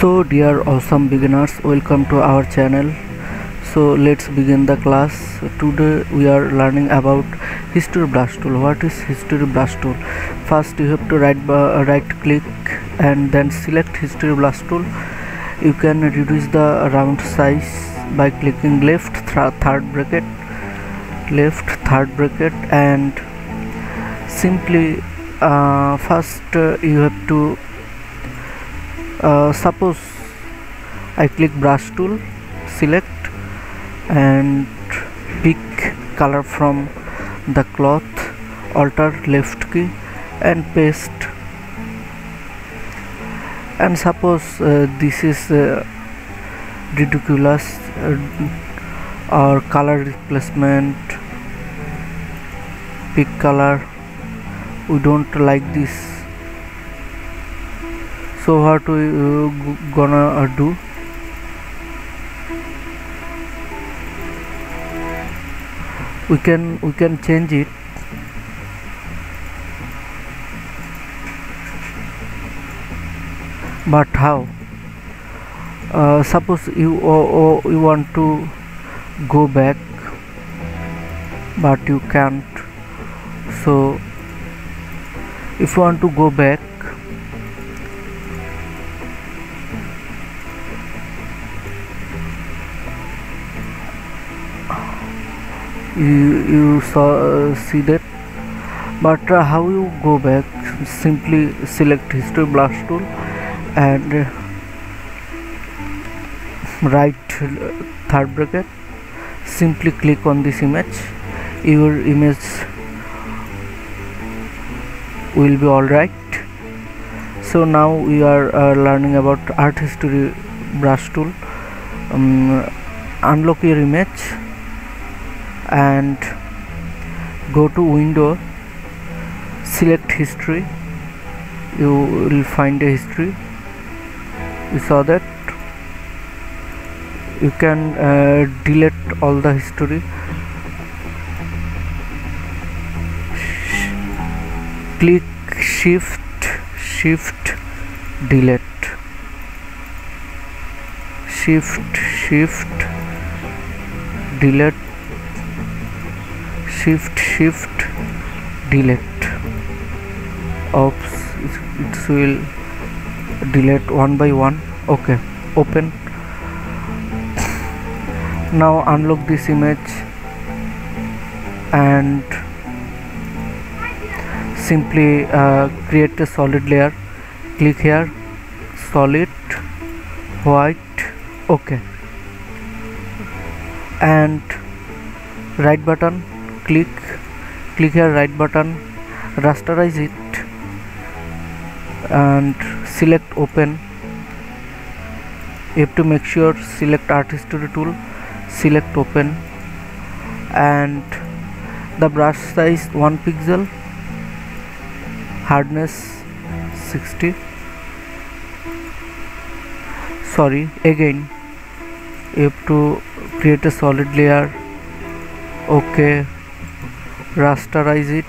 so dear awesome beginners welcome to our channel. So let's begin the class. Today we are learning about history brush tool what is history brush tool first you have to right uh, right click and then select history brush tool you can reduce the round size by clicking left th third bracket left third bracket and simply uh, first uh, you have to uh, suppose I click brush tool select and pick color from the cloth alter left key and paste. And suppose uh, this is uh, ridiculous uh, or color replacement pick color. We don't like this so what we uh, gonna uh, do we can we can change it. But how? Uh, suppose you you want to go back but you can't. So if you want to go back you, you saw uh, see that. But uh, how you go back? Simply select history brush tool and uh, right third bracket. Simply click on this image. Your image will be all right. So now we are uh, learning about art history brush tool. Um, unlock your image and go to window select history. You will find a history. You saw that. You can uh, delete all the history. Click shift shift delete. Shift shift delete shift shift delete. Oops it will delete one by one. Okay open. Now unlock this image and simply uh, create a solid layer. Click here solid white okay. And right button click click here right button rasterize it and select open. You have to make sure select art history tool select open. And the brush size 1 pixel hardness 60 sorry again you have to create a solid layer. Okay rasterize it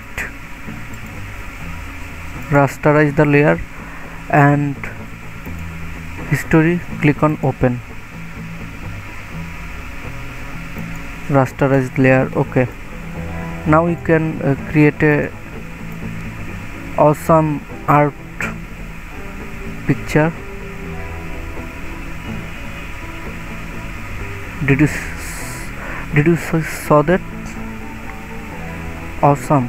rasterize the layer and history click on open. Rasterize layer okay. Now you can uh, create a awesome art picture. Did you did you saw that awesome.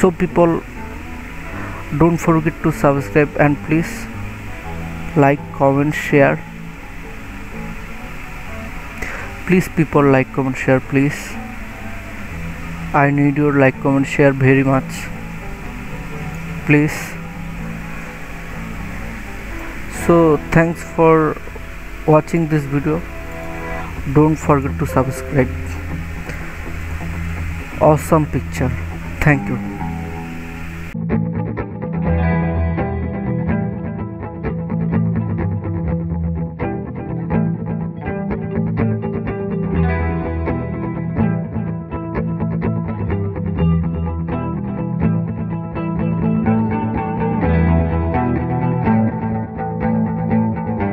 So people don't forget to subscribe and please like comment share. Please people like comment share please I need your like comment share very much. Please. So thanks for watching this video. Don't forget to subscribe. Awesome picture. Thank you